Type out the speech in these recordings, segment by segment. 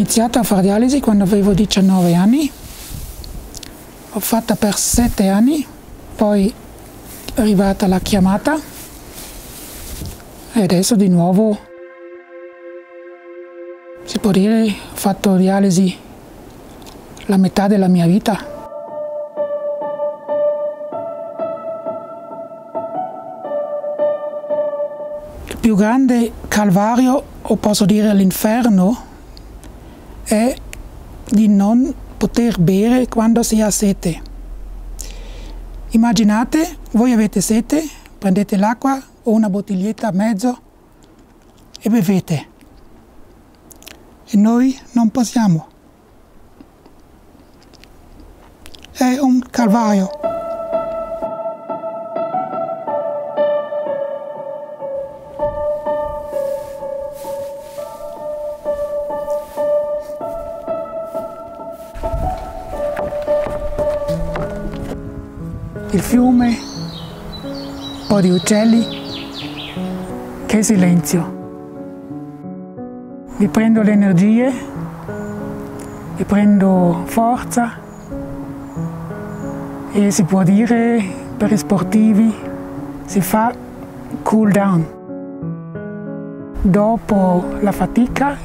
iniziato a fare dialisi quando avevo 19 anni, ho fatto per 7 anni, poi è arrivata la chiamata e adesso di nuovo si può dire ho fatto dialisi la metà della mia vita. Il più grande calvario, o posso dire l'inferno, è di non poter bere quando si ha sete. Immaginate, voi avete sete, prendete l'acqua o una bottiglietta a mezzo e bevete. E noi non possiamo. È un calvario. Il fiume, un po' di uccelli, che silenzio. Vi prendo le energie, vi prendo forza e si può dire per i sportivi si fa cool down. Dopo la fatica,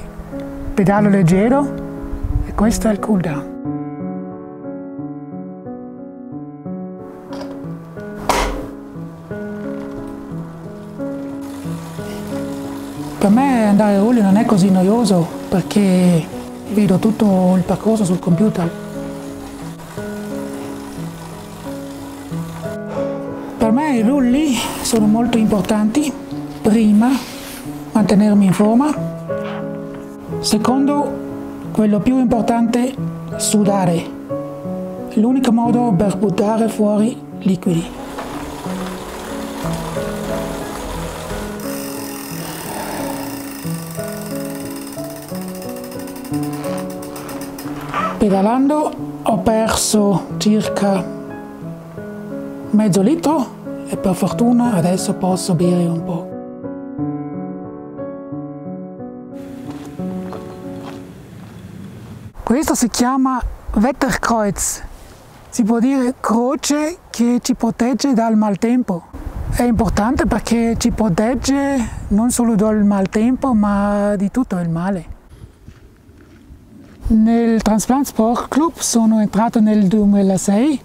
pedalo leggero e questo è il cool down. Per me andare a Rulli non è così noioso perché vedo tutto il percorso sul computer. Per me i rulli sono molto importanti. Prima, mantenermi in forma. Secondo, quello più importante, sudare. L'unico modo per buttare fuori liquidi. Pedalando ho perso circa mezzo litro e per fortuna adesso posso bere un po'. Questo si chiama Wetterkreuz, si può dire croce che ci protegge dal maltempo. È importante perché ci protegge non solo dal maltempo ma di tutto il male. Nel Transplant Sport Club sono entrato nel 2006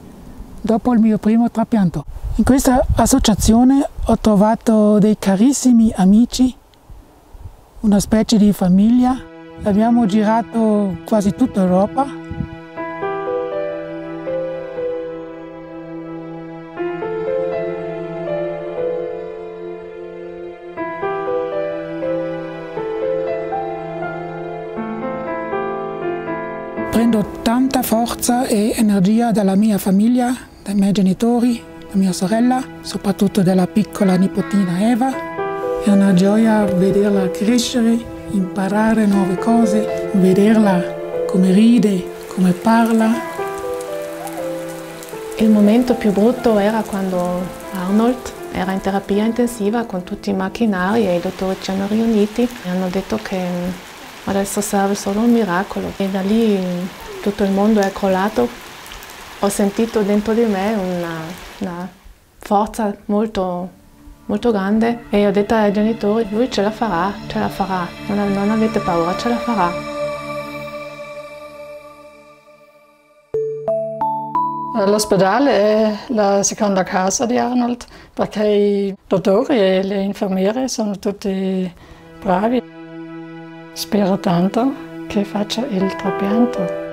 dopo il mio primo trapianto. In questa associazione ho trovato dei carissimi amici, una specie di famiglia. Abbiamo girato quasi tutta Europa prendo tanta forza e energia dalla mia famiglia, dai miei genitori, da mia sorella, soprattutto dalla piccola nipotina Eva. È una gioia vederla crescere, imparare nuove cose, vederla come ride, come parla. Il momento più brutto era quando Arnold era in terapia intensiva con tutti i macchinari e i dottori ci hanno riuniti e hanno detto che adesso serve solo un miracolo. E da lì tutto il mondo è crollato. Ho sentito dentro di me una, una forza molto, molto grande e ho detto ai genitori, lui ce la farà, ce la farà, non, non avete paura, ce la farà. L'ospedale è la seconda casa di Arnold perché i dottori e le infermiere sono tutti bravi. Spero tanto che faccia il trapianto.